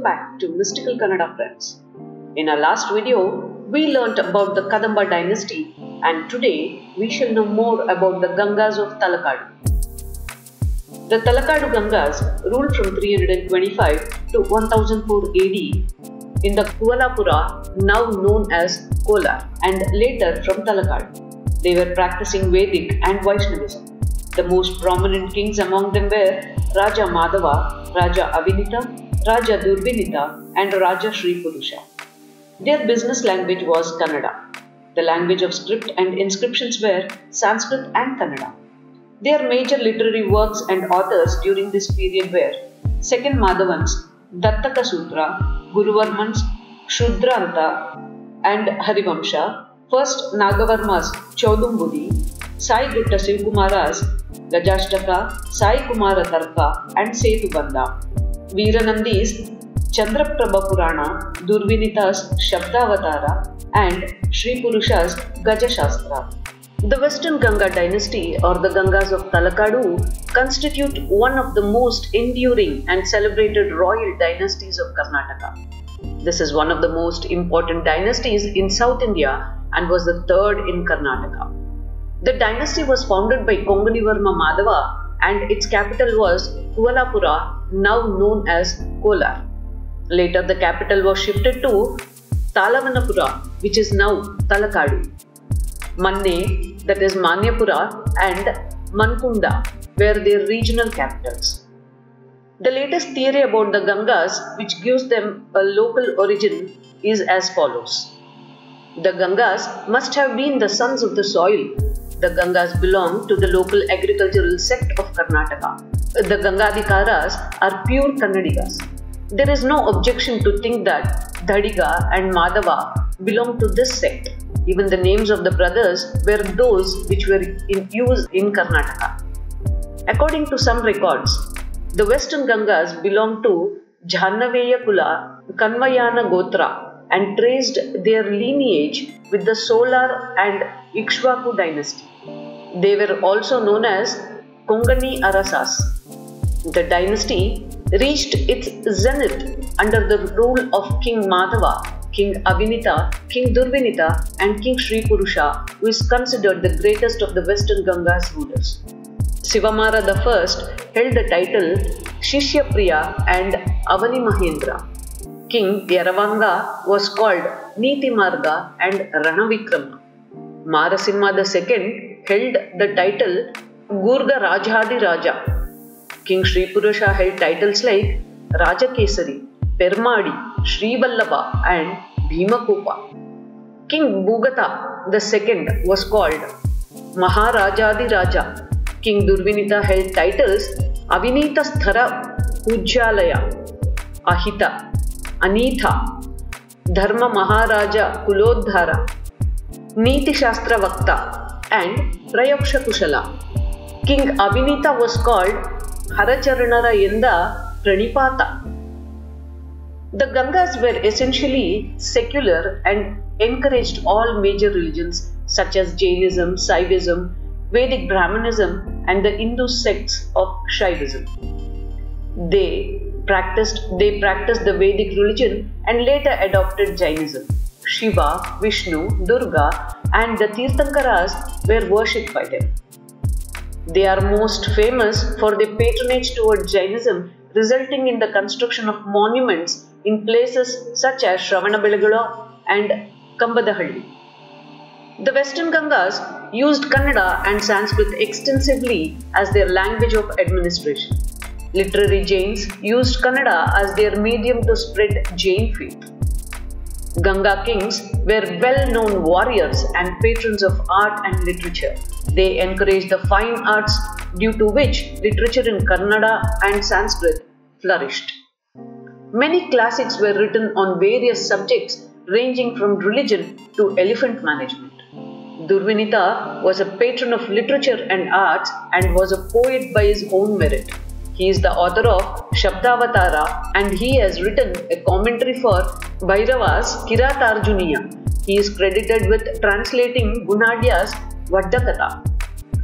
welcome back to Mystical Kannada Friends. In our last video, we learnt about the Kadamba dynasty and today we shall know more about the Gangas of Talakadu. The Talakadu Gangas ruled from 325 to 1004 AD in the Kualapura, now known as Kolar, and later from Talakadu. They were practicing Vedic and Vaishnavism. The most prominent kings among them were Raja Madhava, Raja Avinita, Raja Durvinita, and Raja Sri Purusha. Their business language was Kannada. The language of script and inscriptions were Sanskrit and Kannada. Their major literary works and authors during this period were Second Madhavan's Dattaka Sutra, Guruvarman's Shudraanta and Harivamsha, First Nagavarma's Chaudumbudi, Sai Gutta Sivkumara's Gajashtaka, Sai Kumara Tarka, and Setubandha. Veeranandi's Chandraprabha Purana, Durvinita's Shabdavatara, and Sri Purusha's Gajashastra. The Western Ganga dynasty or the Gangas of Talakadu constitute one of the most enduring and celebrated royal dynasties of Karnataka. This is one of the most important dynasties in South India and was the third in Karnataka. The dynasty was founded by Konganivarma Madhava and its capital was Kualapura, now known as Kolar. Later, the capital was shifted to Talavanapura, which is now Talakadu. Manne, that is Manyapura, and Mankunda were their regional capitals. The latest theory about the Gangas, which gives them a local origin, is as follows. The Gangas must have been the sons of the soil. The Gangas belong to the local agricultural sect of Karnataka. The Gangadikaras are pure Kannadigas. There is no objection to think that Dhadiga and Madhava belong to this sect. Even the names of the brothers were those which were in use in Karnataka. According to some records, the Western Gangas belong to Jhannaveya Kula Kanvayana Gotra and traced their lineage with the Solar and Ikshvaku dynasty. They were also known as Kongani Arasas. The dynasty reached its zenith under the rule of King Madhava, King Avinita, King Durvinita, and King Sri Purusha, who is considered the greatest of the Western Gangas rulers. Sivamara I held the title Shishyapriya and Avani Mahendra. King Yaravanga was called Niti Marga and Ranavikrama. Marasimha II held the title Gurga Rajhadi Raja. King Sri Purusha held titles like Raja Kesari, Permadi, Sri Vallabha, and Bhimakopa. King Bhugata II was called Maharajadi Raja. King Durvinita held titles Avinita Sthara Pujyalaya, Ahita, Anitha, Dharma Maharaja Kulodhara, Niti Shastra Vakta, and Prayaksha Kushala. King Abhinita was called Haracharanara in the Pranipata. The Gangas were essentially secular and encouraged all major religions such as Jainism, Saivism, Vedic Brahmanism, and the Hindu sects of Shaivism. They practiced, they practiced the Vedic religion and later adopted Jainism. Shiva, Vishnu, Durga, and the Tirthankaras were worshipped by them. They are most famous for their patronage towards Jainism, resulting in the construction of monuments in places such as Shravanabelagola and Kambadahalli. The Western Gangas used Kannada and Sanskrit extensively as their language of administration. Literary Jains used Kannada as their medium to spread Jain faith. Ganga kings were well known warriors and patrons of art and literature. They encouraged the fine arts, due to which literature in Kannada and Sanskrit flourished. Many classics were written on various subjects ranging from religion to elephant management. Durvinita was a patron of literature and arts and was a poet by his own merit. He is the author of Shabdavatara and he has written a commentary for Bharavi's Kiratarjuniya. He is credited with translating Gunadya's Vaddakatha.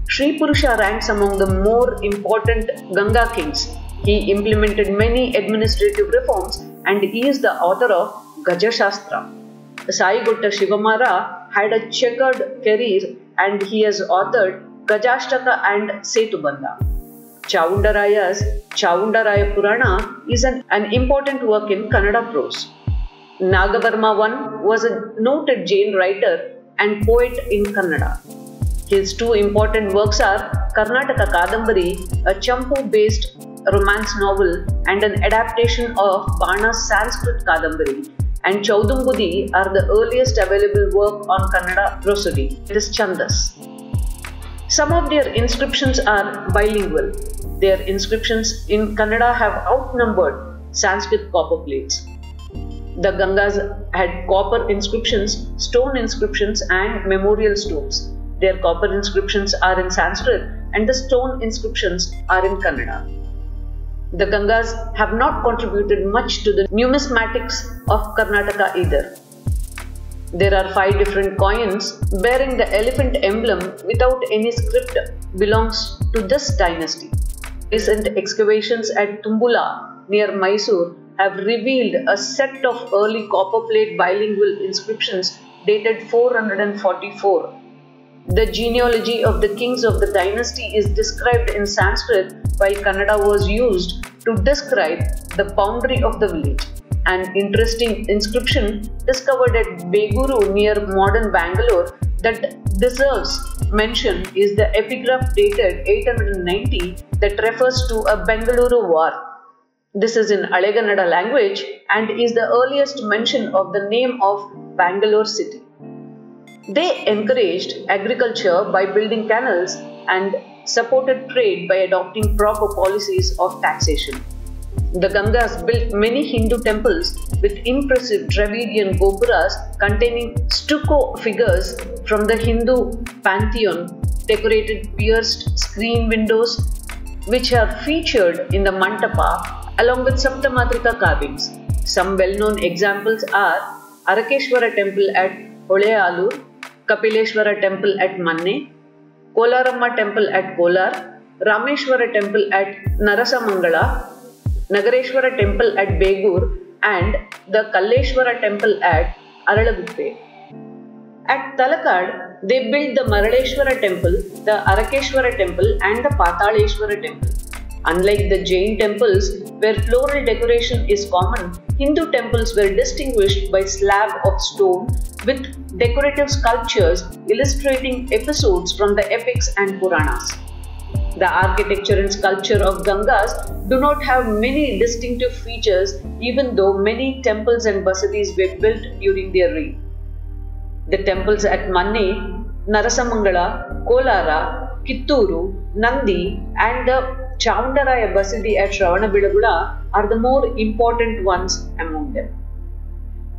Sri Purusha ranks among the more important Ganga kings. He implemented many administrative reforms and he is the author of Gajashastra. Saigotta Shivamara had a checkered career and he has authored Gajashtaka and Setubandha. Chaundaraya's Chaundaraya Purana is an, an important work in Kannada prose. Nagavarma I was a noted Jain writer and poet in Kannada. His two important works are Karnataka Kadambari, a Champu based romance novel and an adaptation of Bana's Sanskrit Kadambari, and Chaudambudi are the earliest available work on Kannada prosody. It is Chandas. Some of their inscriptions are bilingual. Their inscriptions in Kannada have outnumbered Sanskrit copper plates. The Gangas had copper inscriptions, stone inscriptions, and memorial stones. Their copper inscriptions are in Sanskrit and the stone inscriptions are in Kannada. The Gangas have not contributed much to the numismatics of Karnataka either. There are five different coins bearing the elephant emblem without any script belongs to this dynasty. Recent excavations at Tumbula near Mysore have revealed a set of early copper plate bilingual inscriptions dated 444 the genealogy of the kings of the dynasty is described in Sanskrit while Kannada was used to describe the boundary of the village. An interesting inscription discovered at Beguru near modern Bangalore that deserves mention is the epigraph dated 890 that refers to a Bengaluru war. This is in Alegannada language and is the earliest mention of the name of Bangalore city. They encouraged agriculture by building canals and supported trade by adopting proper policies of taxation. The Gangas built many Hindu temples with impressive Dravidian gopuras containing stucco figures from the Hindu pantheon, decorated pierced screen windows, which are featured in the Mantapa along with Saptamatrika carvings. Some well known examples are Arakeshwara temple at Holealur, Kapileshwara temple at Manne, Kolaramma temple at Kolar, Rameshwara temple at Narasamangala, Nagareshwara temple at Begur, and the Kalleshwara temple at Aralaguppe. At Talakad, they built the Maraleshwara temple, the Arakeshwara temple, and the Pataleshwara temple. Unlike the Jain temples, where floral decoration is common, Hindu temples were distinguished by slab of stone with decorative sculptures illustrating episodes from the epics and Puranas. The architecture and sculpture of Gangas do not have many distinctive features even though many temples and basadis were built during their reign. The temples at Manne, Narasamangala, Kolara, Kitturu, Nandi and the Chaundaraya Basidi at Shravanabelagola are the more important ones among them.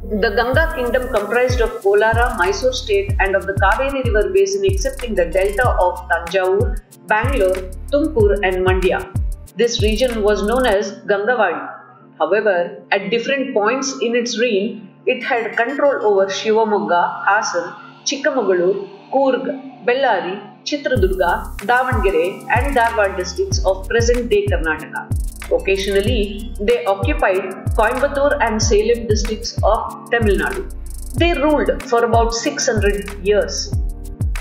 The Ganga kingdom comprised of Kolara, Mysore state and of the Kaveri river basin excepting the delta of Tanjavur, Bangalore, Tumkur and Mandya. This region was known as Gangavadi. However, at different points in its reign, it had control over Shivamogga, Hassan, Chikamagalur, Coorg, Bellary, Chitradurga, Davangere, and Dharwad districts of present day Karnataka. Occasionally, they occupied Coimbatore and Salem districts of Tamil Nadu. They ruled for about 600 years.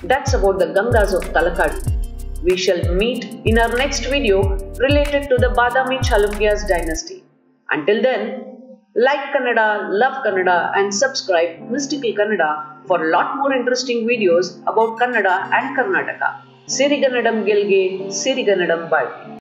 That's about the Gangas of Talakadu. We shall meet in our next video related to the Badami Chalukyas dynasty. Until then, like Kannada, love Kannada and subscribe Mystical Kannada for a lot more interesting videos about Kannada and Karnataka. Siriganadam Gelge, Siriganadam Bye.